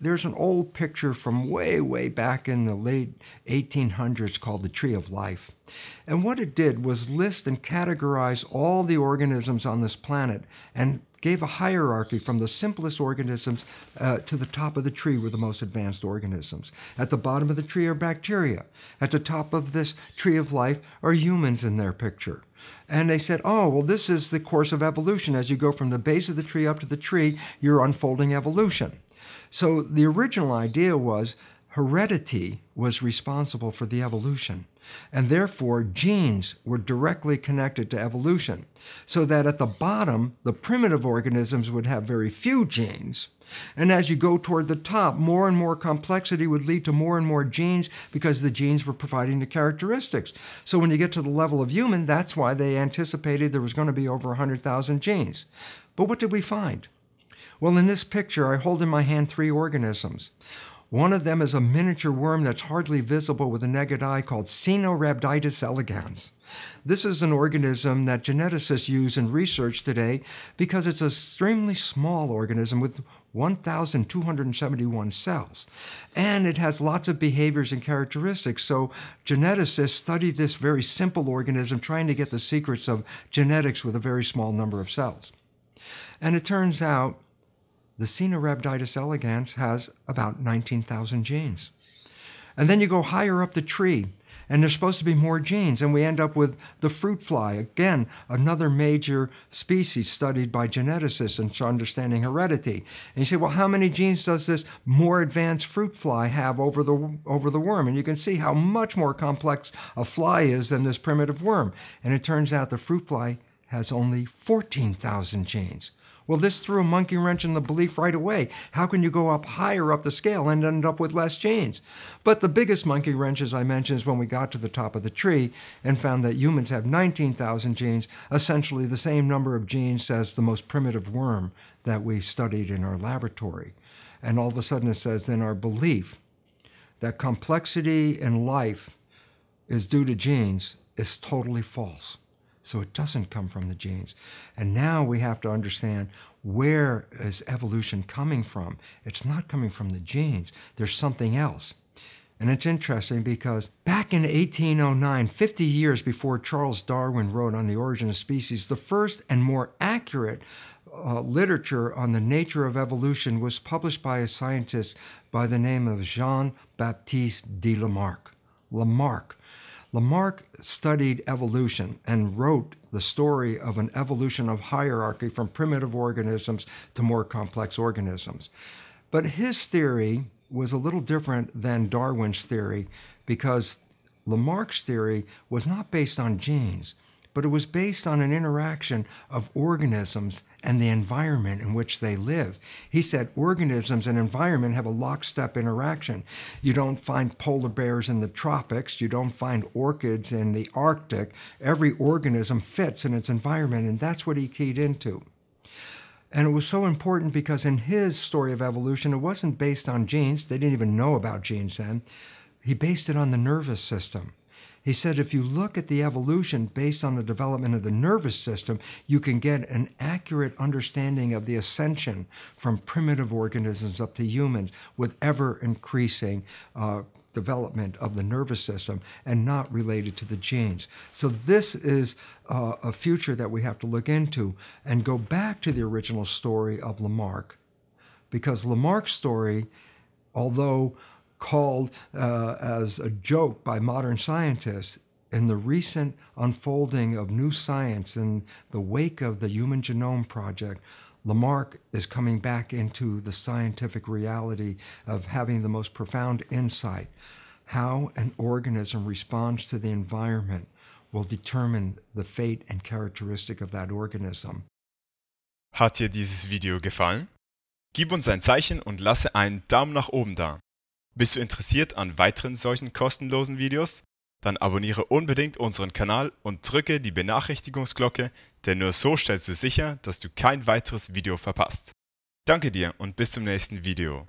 There's an old picture from way, way back in the late 1800s called the Tree of Life. And what it did was list and categorize all the organisms on this planet and gave a hierarchy from the simplest organisms uh, to the top of the tree were the most advanced organisms. At the bottom of the tree are bacteria. At the top of this tree of life are humans in their picture. And they said, oh, well, this is the course of evolution. As you go from the base of the tree up to the tree, you're unfolding evolution. So the original idea was heredity was responsible for the evolution. And therefore, genes were directly connected to evolution. So that at the bottom, the primitive organisms would have very few genes. And as you go toward the top, more and more complexity would lead to more and more genes because the genes were providing the characteristics. So when you get to the level of human, that's why they anticipated there was going to be over 100,000 genes. But what did we find? Well, in this picture, I hold in my hand three organisms. One of them is a miniature worm that's hardly visible with a naked eye called Caenorhabditis elegans. This is an organism that geneticists use in research today because it's an extremely small organism with 1,271 cells. And it has lots of behaviors and characteristics. So geneticists study this very simple organism, trying to get the secrets of genetics with a very small number of cells. And it turns out the Caenorhabditis elegans has about 19,000 genes. And then you go higher up the tree, and there's supposed to be more genes, and we end up with the fruit fly, again, another major species studied by geneticists and understanding heredity. And you say, well, how many genes does this more advanced fruit fly have over the, over the worm? And you can see how much more complex a fly is than this primitive worm. And it turns out the fruit fly has only 14,000 genes. Well, this threw a monkey wrench in the belief right away. How can you go up higher up the scale and end up with less genes? But the biggest monkey wrench, as I mentioned, is when we got to the top of the tree and found that humans have 19,000 genes, essentially the same number of genes as the most primitive worm that we studied in our laboratory. And all of a sudden it says then our belief that complexity in life is due to genes is totally false. So it doesn't come from the genes. And now we have to understand where is evolution coming from? It's not coming from the genes. There's something else. And it's interesting because back in 1809, 50 years before Charles Darwin wrote on the origin of species, the first and more accurate uh, literature on the nature of evolution was published by a scientist by the name of Jean Baptiste de Lamarck. Lamarck Lamarck studied evolution and wrote the story of an evolution of hierarchy from primitive organisms to more complex organisms. But his theory was a little different than Darwin's theory because Lamarck's theory was not based on genes but it was based on an interaction of organisms and the environment in which they live. He said organisms and environment have a lockstep interaction. You don't find polar bears in the tropics, you don't find orchids in the Arctic. Every organism fits in its environment, and that's what he keyed into. And it was so important because in his story of evolution, it wasn't based on genes. They didn't even know about genes then. He based it on the nervous system. He said if you look at the evolution based on the development of the nervous system, you can get an accurate understanding of the ascension from primitive organisms up to humans with ever increasing uh, development of the nervous system and not related to the genes. So, this is uh, a future that we have to look into and go back to the original story of Lamarck. Because Lamarck's story, although called uh, as a joke by modern scientists in the recent unfolding of new science in the wake of the Human Genome Project, Lamarck is coming back into the scientific reality of having the most profound insight. How an organism responds to the environment will determine the fate and characteristic of that organism. Hat dir dieses Video gefallen? Gib uns ein Zeichen und lasse einen Daumen nach oben da. Bist du interessiert an weiteren solchen kostenlosen Videos? Dann abonniere unbedingt unseren Kanal und drücke die Benachrichtigungsglocke, denn nur so stellst du sicher, dass du kein weiteres Video verpasst. Danke dir und bis zum nächsten Video.